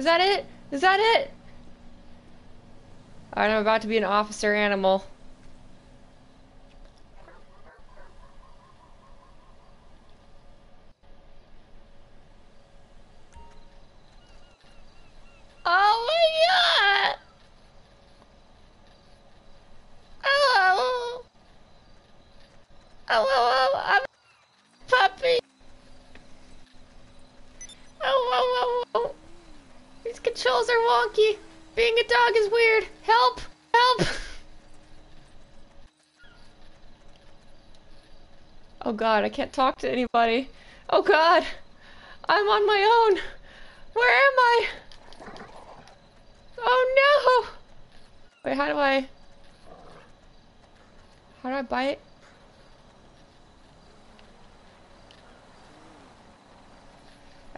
Is that it? Is that it? Alright, I'm about to be an officer animal. Oh my god! Oh, oh, oh, I'm a puppy. Oh, oh, oh, oh. These controls are wonky. Being a dog is weird. Help! Help! Oh god, I can't talk to anybody. Oh god! I'm on my own! Where am I? Oh no! Wait, how do I... How do I bite?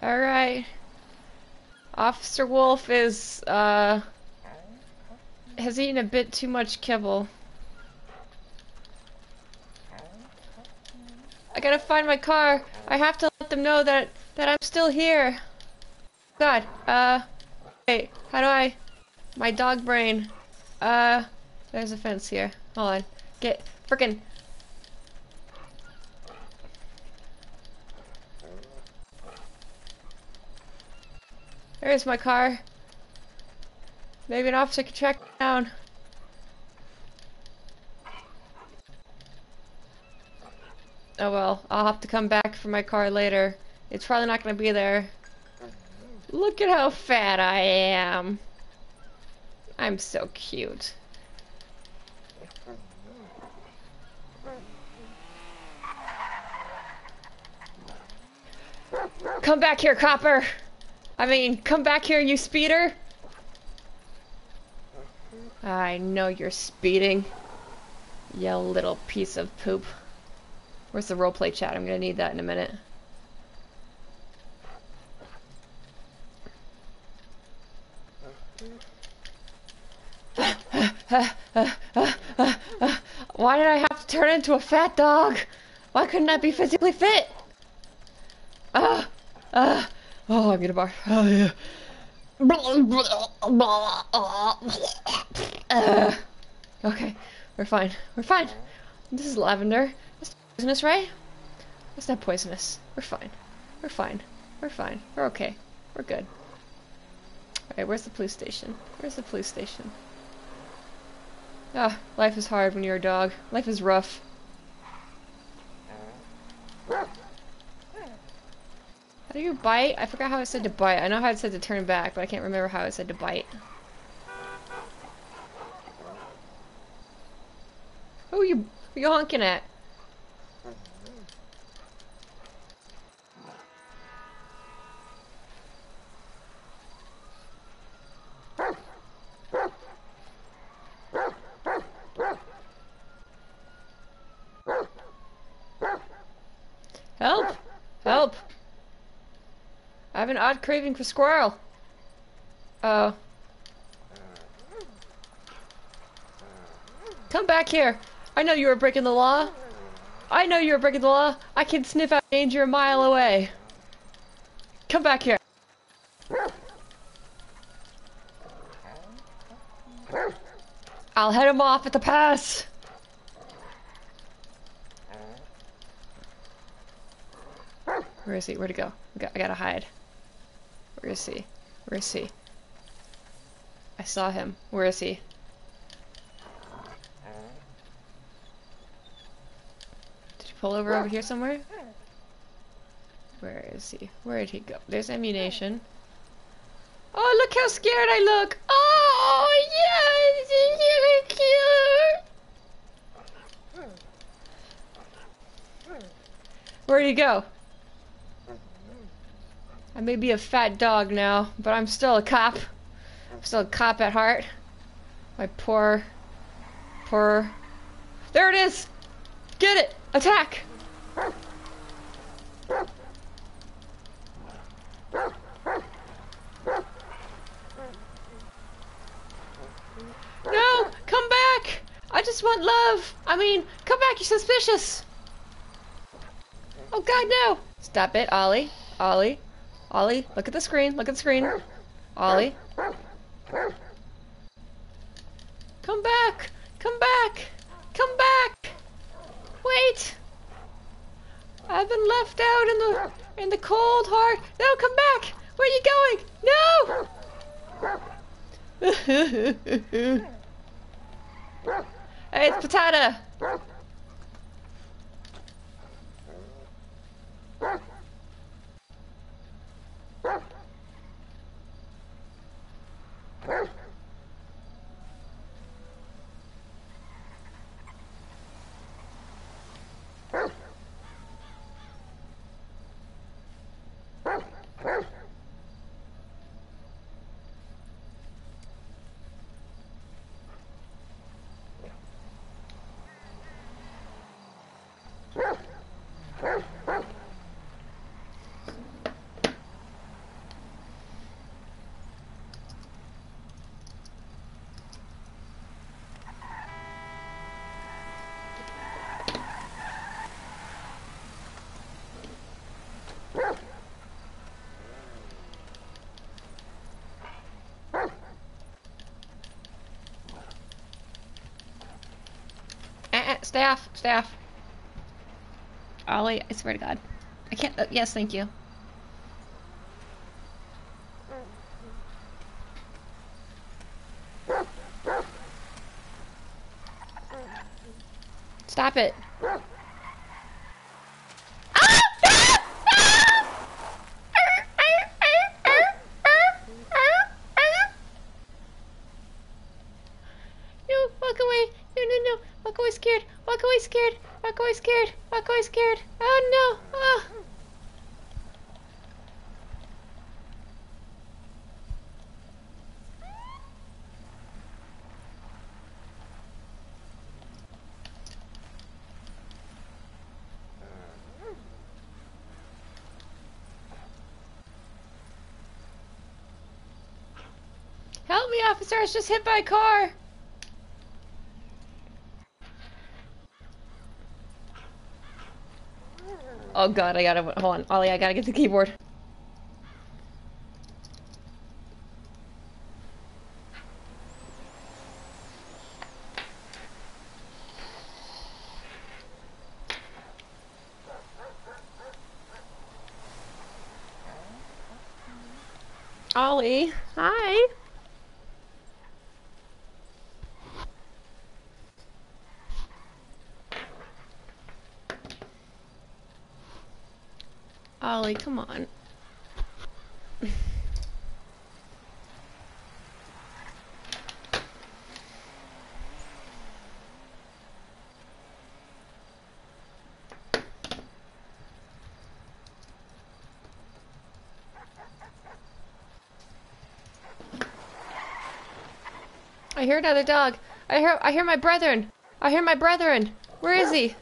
Alright. Officer Wolf is, uh... Has eaten a bit too much kibble. I gotta find my car. I have to let them know that that I'm still here. God, uh, wait, how do I? My dog brain. Uh, there's a fence here. Hold on. Get frickin'. There's my car. Maybe an officer can track down. Oh well, I'll have to come back for my car later. It's probably not gonna be there. Look at how fat I am. I'm so cute. Come back here, copper! I mean, come back here, you speeder! I know you're speeding. You little piece of poop. Where's the roleplay chat? I'm gonna need that in a minute. Why did I have to turn into a fat dog? Why couldn't I be physically fit? Ah, ah. Oh, I'm gonna barf. Oh yeah. Uh, okay, we're fine. We're fine. This is lavender. Poisonous, right? That's not poisonous. We're fine. We're fine. We're fine. We're okay. We're good. Alright, where's the police station? Where's the police station? Ah, life is hard when you're a dog. Life is rough. How do you bite? I forgot how it said to bite. I know how it said to turn back, but I can't remember how it said to bite. Who are you, who are you honking at? Help! Help! I have an odd craving for squirrel. Oh. Come back here. I know you were breaking the law. I know you were breaking the law. I can sniff out danger a mile away. Come back here. I'll head him off at the pass. Where is he? Where'd he go? I gotta hide. Where is he? Where is he? I saw him. Where is he? Did he pull over over here somewhere? Where is he? Where did he go? There's ammunition. Oh, look how scared I look! Oh, yes! It's really cute! Where'd he go? I may be a fat dog now, but I'm still a cop. I'm still a cop at heart. My poor, poor... There it is! Get it! Attack! No! Come back! I just want love! I mean, come back, you're suspicious! Oh god, no! Stop it, Ollie. Ollie. Ollie, look at the screen. Look at the screen. Ollie? Come back! Come back! Come back! Wait! I've been left out in the in the cold hard. No, come back! Where are you going? No! hey, it's Patata! Uh, uh, staff, staff. Ollie, I swear to God. I can't. Uh, yes, thank you. Stop it. No, walk away. No, no, no. Walk away scared. Walk away scared. Walk away scared. Walk away scared. Oh no. Oh. Help me, officer. I was just hit by a car. Oh god, I gotta hold on, Ollie. I gotta get the keyboard. Ollie, Ollie, come on. I hear another dog. I hear I hear my brethren. I hear my brethren. Where is he?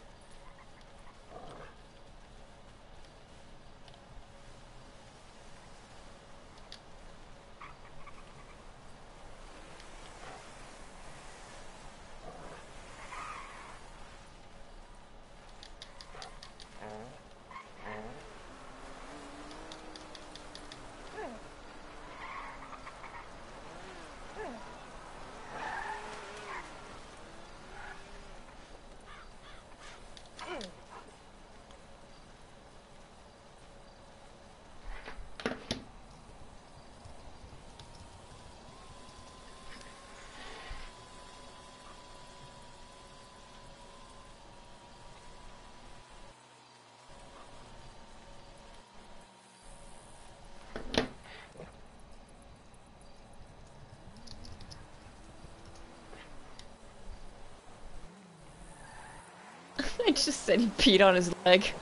I just said he peed on his leg.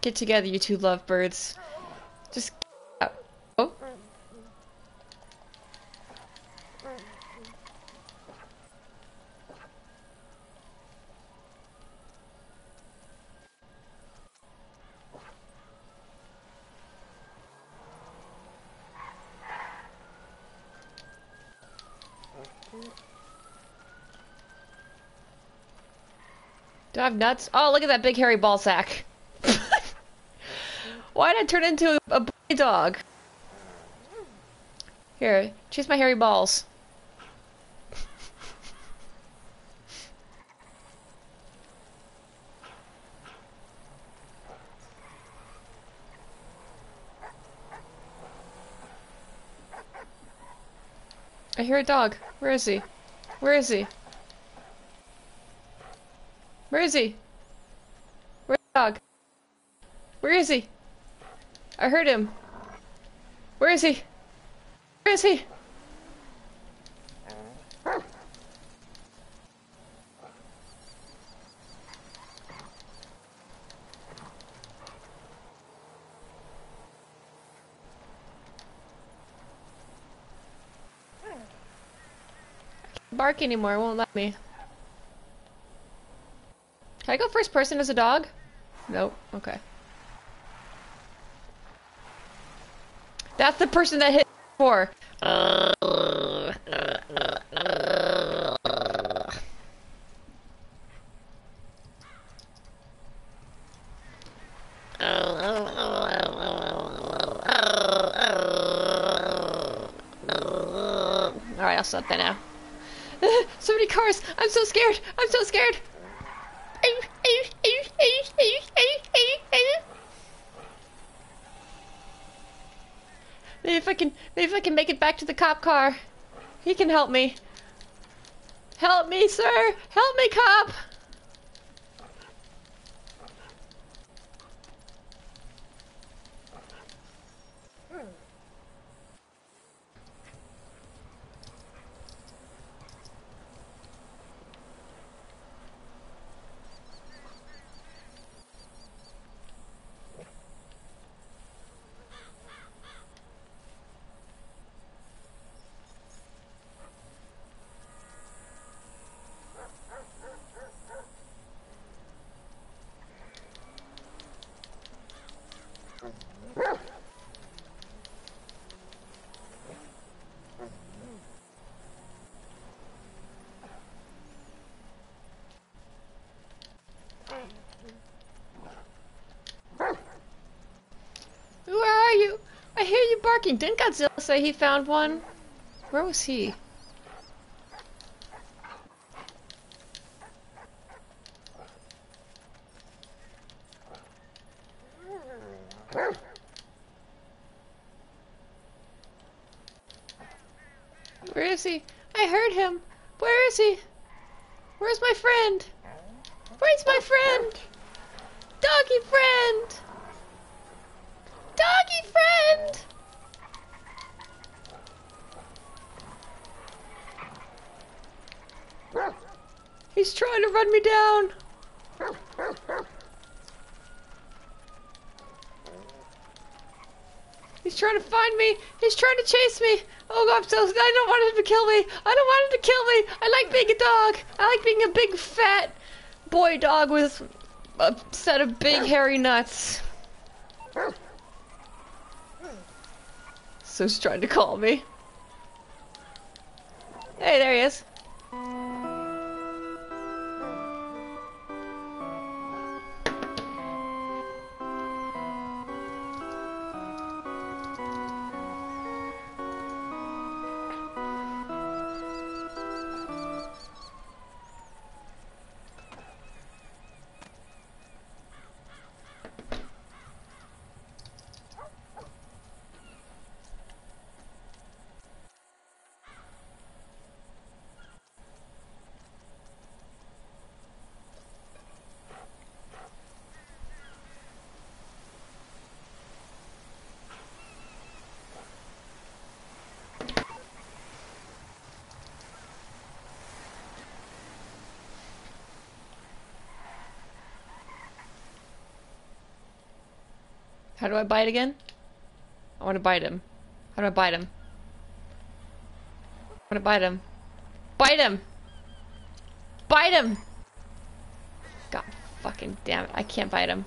Get together, you two lovebirds. Just. Do I have nuts? Oh, look at that big hairy ball sack. Why did I turn into a, a dog? Here, chase my hairy balls. I hear a dog. Where is he? Where is he? Where is he? Where's the dog? Where is he? I heard him. Where is he? Where is he? bark anymore, won't let me. Can I go first person as a dog? Nope, okay. That's the person that hit before. Alright, I'll stop that now. so many cars! I'm so scared! I'm so scared! Maybe if I can, maybe if I can make it back to the cop car. He can help me. Help me, sir! Help me, cop! Barking. Didn't Godzilla say he found one? Where was he? Where is he? I heard him. Where is he? Where's my friend? Where's my friend? Doggy friend! Doggy friend! He's trying to run me down. He's trying to find me. He's trying to chase me. Oh, God, I'm so... I don't want him to kill me. I don't want him to kill me. I like being a dog. I like being a big, fat boy dog with a set of big, hairy nuts. So he's trying to call me. Hey, there he is. How do I bite again? I want to bite him. How do I bite him? I want to bite him. Bite him! Bite him! God fucking damn it. I can't bite him.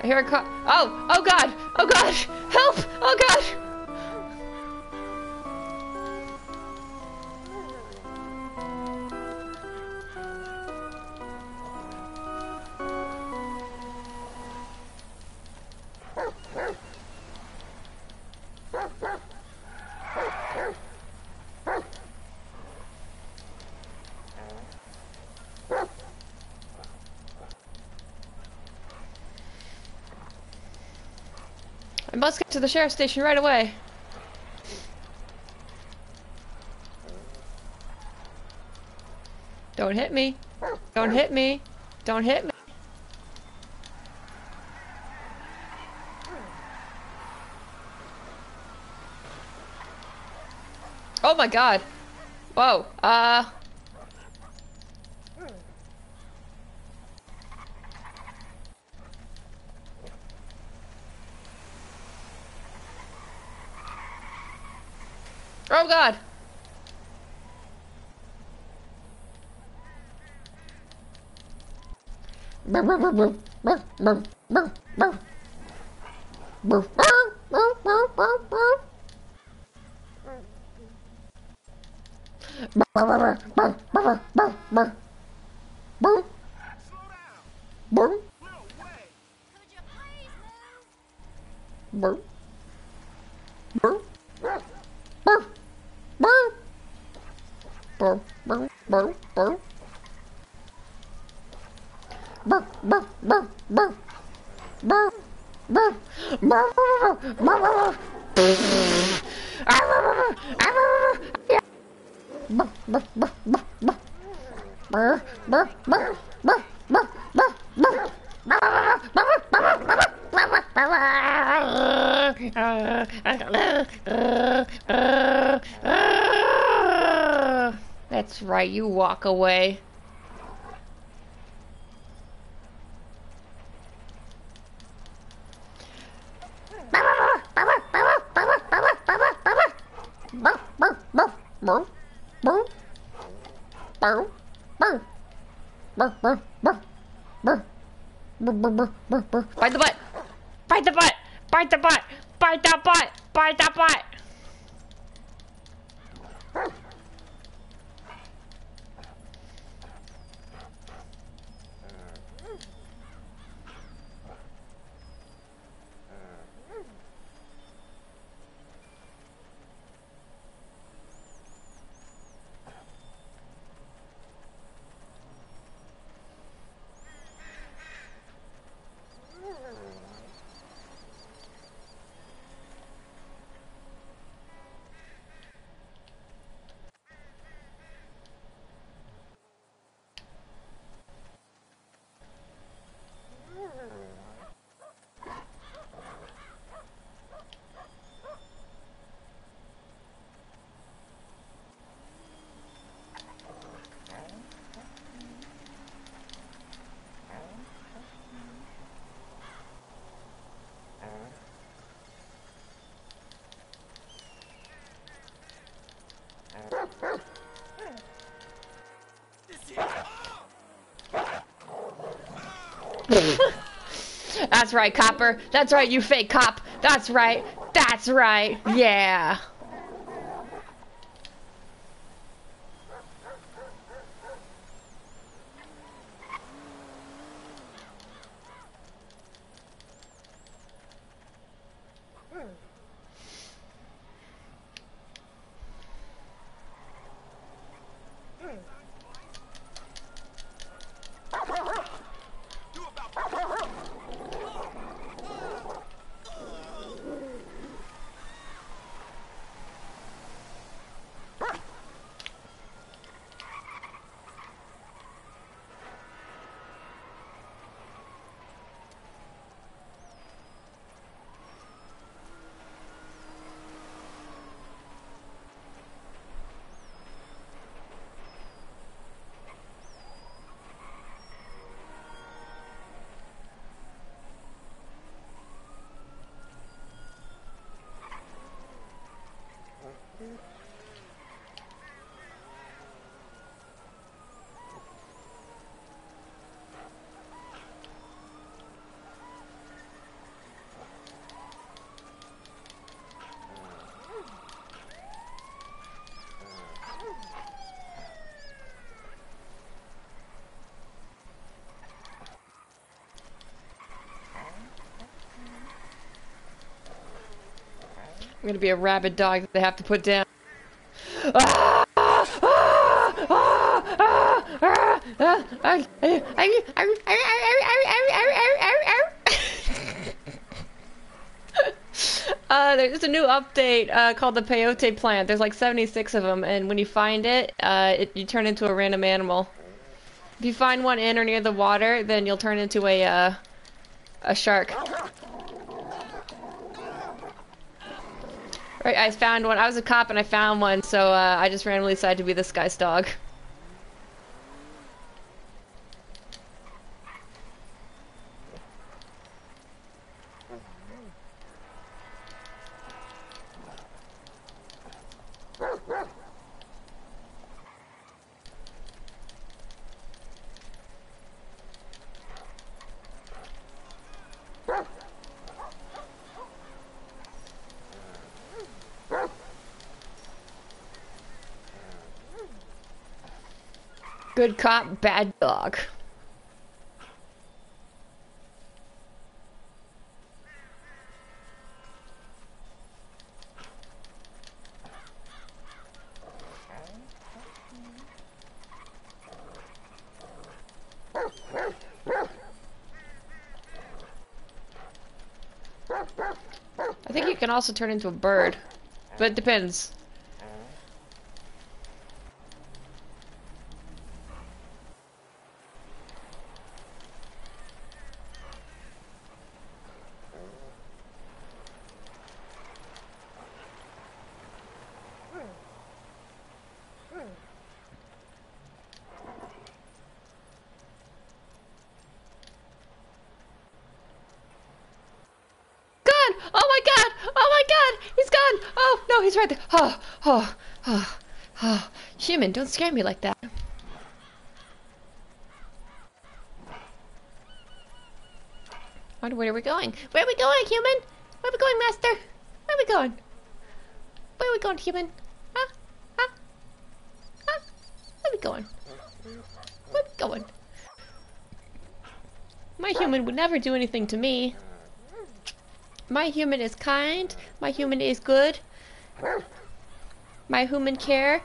I hear a car. Oh, oh god, oh god, help, oh god. Get to the sheriff's station right away. Don't hit me. Don't hit me. Don't hit me. Oh my god. Whoa. Uh. Oh god. bum bum bum bum bum bum bum bum bum bum bum bum bum Uh, uh, uh, uh, uh. That's right, you walk away. Bite the butt! Bite the butt! Bite the butt! Bite that butt! Bite that butt! That's right, copper. That's right, you fake cop. That's right. That's right. Yeah. I'm gonna be a rabid dog that they have to put down. Uh, there's a new update uh, called the peyote plant. There's like 76 of them, and when you find it, uh, it, you turn into a random animal. If you find one in or near the water, then you'll turn into a uh, a shark. Right, I found one. I was a cop and I found one, so uh, I just randomly decided to be this guy's dog. Good cop, bad dog. I think you can also turn into a bird, but it depends. Gone! Oh my god! Oh my god! He's gone! Oh no, he's right there. Oh, oh, oh, oh. Human, don't scare me like that. Where are we going? Where are we going, human? Where are we going, master? Where are we going? Where are we going, human? Huh? Huh? Huh? Where are we going? Where are we going? My human would never do anything to me. My human is kind. My human is good. My human care.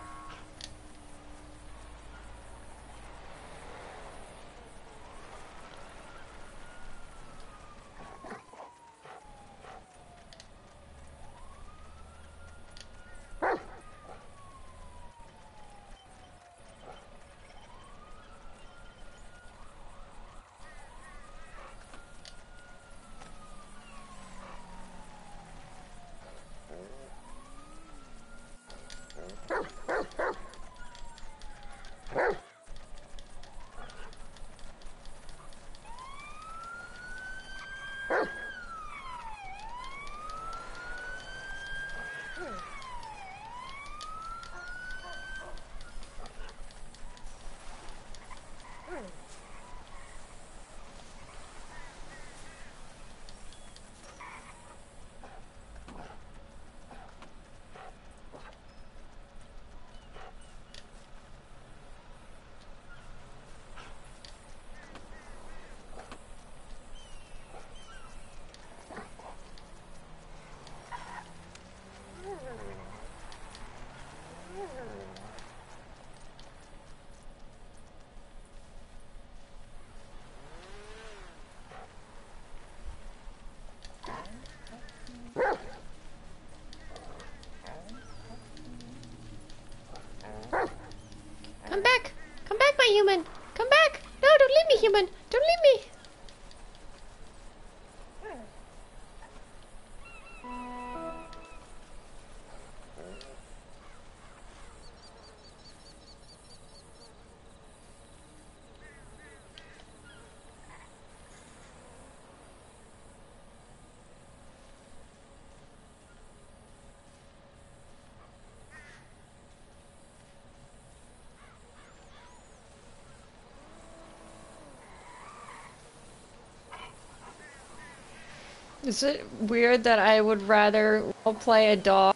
Is it weird that I would rather play a dog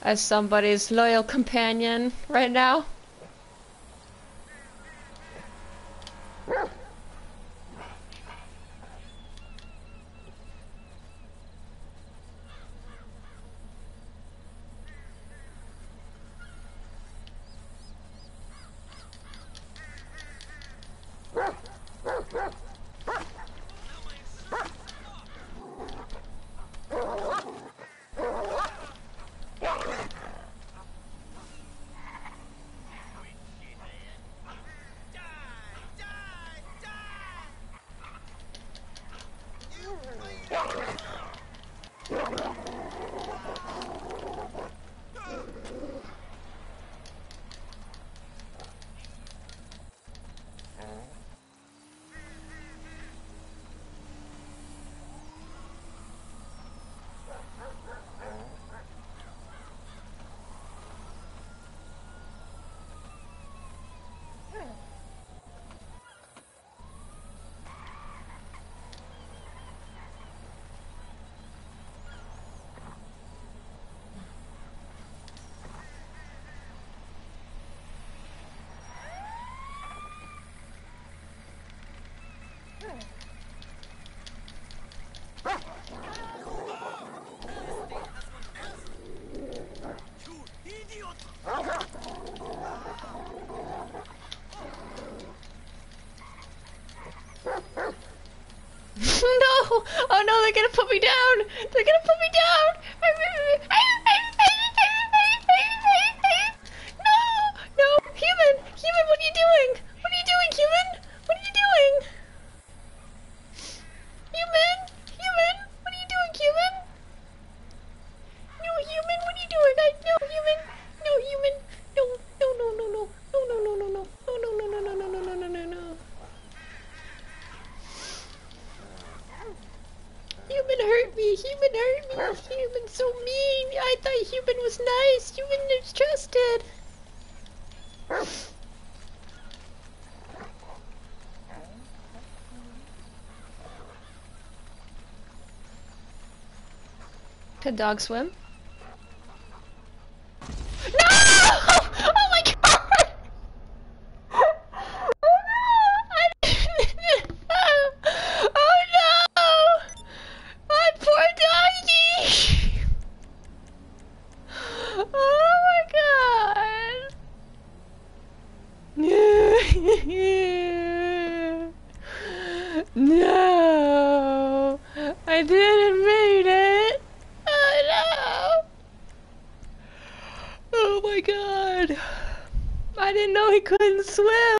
as somebody's loyal companion right now? no! Oh no, they're gonna put me down! They're gonna put Human, so mean. I thought human was nice. Human is trusted. Can dogs swim?